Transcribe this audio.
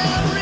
Every